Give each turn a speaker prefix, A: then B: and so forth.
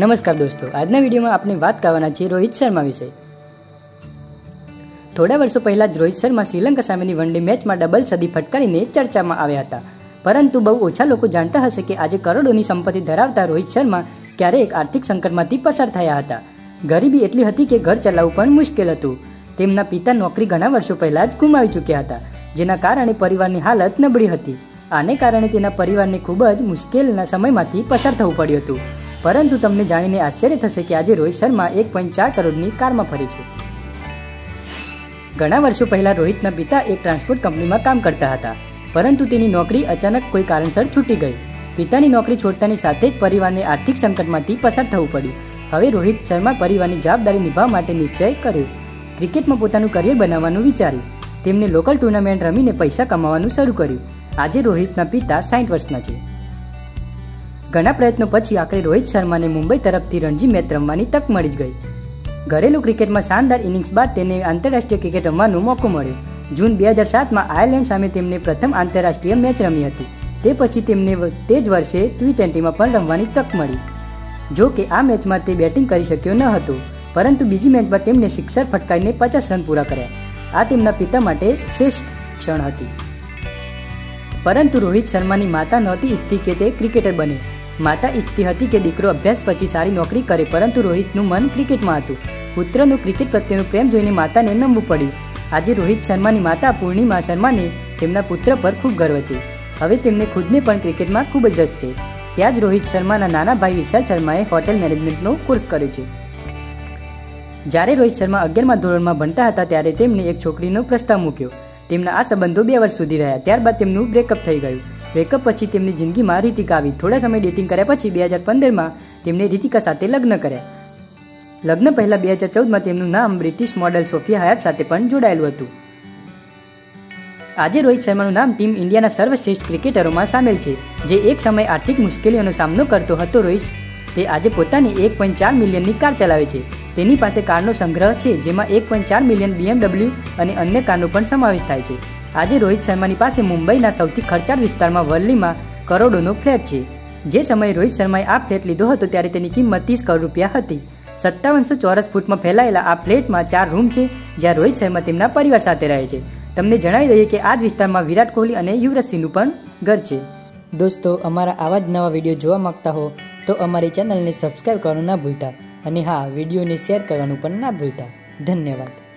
A: નમસ્કાર દોસ્તો, આજના વિડીયોમાં આપણે વાત કરવાના છીએ રોહિત શર્મા વિશે. થોડા વર્ષો પહેલા જ રોહિત શર્મા શ્રીલંકા સામેની વનડે મેચમાં ડબલ સદી ફટકારીને ચર્ચામાં આવ્યા હતા. પરંતુ બહુ ઓછા લોકો જાણતા હશે કે આજે કરોડોની સંપત્તિ ધરાવતા રોહિત શર્મા ક્યારેક આર્થિક સંકટમાંથી પસાર થયા હતા. ગરીબી એટલી હતી કે ઘર ચલાવવું પણ મુશ્કેલ હતું. તેમના પિતા નોકરી ઘણા વર્ષો પહેલા જ ગુમાવી ચૂક્યા હતા, જેના કારણે પરિવારની હાલત નબળી હતી. આને કારણે તેના પરિવારને ખૂબ જ મુશ્કેલના સમયમાંથી પસાર થવું પડ્યું હતું. પરંતુ તમને જાણીને આશ્ચર્ય થશે કે આજે રોહિત શર્મા એક પોઈન્ટ ચાર કરોડની કારમાં ફરે છે. ઘણા વર્ષો પહેલા રોહિતના પિતા એક ટ્રાન્સપોર્ટ કંપનીમાં કામ કરતા હતા, પરંતુ તેની નોકરી અચાનક કોઈ કારણસર છૂટી ગઈ. પિતાની નોકરી છોડતાની સાથે જ પરિવારને આર્થિક સંકટમાંથી પસાર થવું પડ્યું. હવે રોહિત શર્મા પરિવારની જવાબદારી નિભાવવા માટે નિશ્ચય કર્યો. ક્રિકેટમાં પોતાનું કરિયર બનાવવાનું વિચાર્યું. તેમને લોકલ ટુર્નામેન્ટ રમીને પૈસા કમાવાનું શરૂ કર્યું. આજે રોહિતના પિતા સાઠ વર્ષના છે. ઘણા પ્રયત્નો પછી આખરે રોહિત શર્માને મુંબઈ તરફથી રણજી મેચ રમવાની તક મળી જ ગઈ. ઘરેલું ક્રિકેટમાં શાનદાર ઇનિંગ્સ બાદ તેને આંતરરાષ્ટ્રીય ક્રિકેટ રમવાનો મોકો મળ્યો. જૂન બે હજાર સાતમાં આયર્લેન્ડ સામે તેમને પ્રથમ આંતરરાષ્ટ્રીય મેચ રમી હતી. તે પછી તેમને તે જ વર્ષે ટી ટ્વેન્ટીમાં પણ રમવાની તક મળી. જો કે આ મેચમાં તે બેટિંગ કરી શક્યો ન હતો, પરંતુ બીજી મેચમાં તેમને સિક્સર ફટકારીને પચાસ રન પૂરા કર્યા. આ તેમના પિતા માટે શ્રેષ્ઠ ક્ષણ હતી. પરંતુ રોહિત શર્માની માતા નહોતી ઈચ્છતી કે તે ક્રિકેટર બને. માતા ઈચ્છતી હતી કે દીકરો અભ્યાસ પછી સારી નોકરી કરે, પરંતુ રોહિતનું મન ક્રિકેટમાં હતું. પુત્રનું ક્રિકેટ પ્રત્યેનું પ્રેમ જોઈને માતાને નમવું પડ્યું. આજે રોહિત શર્માની માતા પૂર્ણિમા શર્માને તેમના પુત્ર પર ખૂબ ગર્વ છે. હવે તેમને ખુદને પણ ક્રિકેટમાં ખૂબ જ રસ છે. ત્યાં જ રોહિત શર્માના નાના ભાઈ વિશાલ શર્માએ હોટેલ મેનેજમેન્ટનો કોર્સ કર્યો છે. જ્યારે રોહિત શર્મા અગિયારમાં ધોરણમાં ભણતા હતા, ત્યારે તેમને એક છોકરીનો પ્રસ્તાવ મૂક્યો. તેમના આ સંબંધો બે વર્ષ સુધી રહ્યા. ત્યારબાદ તેમનું બ્રેકઅપ થઈ ગયું. બ્રેકઅપ પછી તેમની જિંદગીમાં રીતિકા આવી. થોડા સમય ડેટિંગ કર્યા પછી બે હજાર પંદરમાં તેમને રીતિકા સાથે લગ્ન કર્યા. લગ્ન પહેલા બે હજાર ચૌદમાં તેમનું નામ બ્રિટિશ મોડેલ સોફિયા હયાત સાથે પણ જોડાયેલું હતું. આજે રોહિત શર્માનું નામ ટીમ ઇન્ડિયાના સર્વશ્રેષ્ઠ ક્રિકેટરોમાં સામેલ છે, જે એક સમય આર્થિક મુશ્કેલીઓનો સામનો કરતો હતો રોહિત. તે આજે પોતાની એક પોઈન્ટ ચાર મિલિયનની કાર ચલાવે છે. તેની પાસે કારનો સંગ્રહ છે, જેમાં એક પોઈન્ટ ચાર મિલિયન બીએમડબલ્યુ અને અન્ય કારનો પણ સમાવેશ થાય છે. આજે રોહિત શર્માની પાસે મુંબઈના સૌથી ખર્ચાળ વિસ્તારમાં વલ્લીમાં કરોડોનો ફ્લેટ છે. જે સમયે રોહિત શર્માએ આ ફ્લેટ લીધો હતો ત્યારે તેની કિંમત ત્રીસ કરોડ રૂપિયા હતી. સત્તાવનસો ચોરસ ફૂટમાં ફેલાયેલા આ ફ્લેટમાં ચાર રૂમ છે, જ્યાં રોહિત શર્મા તેમના પરિવાર સાથે રહે છે. તમને જણાવી દઈએ કે આ જ વિસ્તારમાં વિરાટ કોહલી અને યુવરાજસિંહનું પણ ઘર છે. દોસ્તો, અમારા આવા જ નવા વીડિયો જોવા માંગતા હો તો અમારી ચેનલને સબસ્ક્રાઈબ કરવાનું ના ભૂલતા અને હા, વિડીયોને શેર કરવાનું પણ ના ભૂલતા. ધન્યવાદ.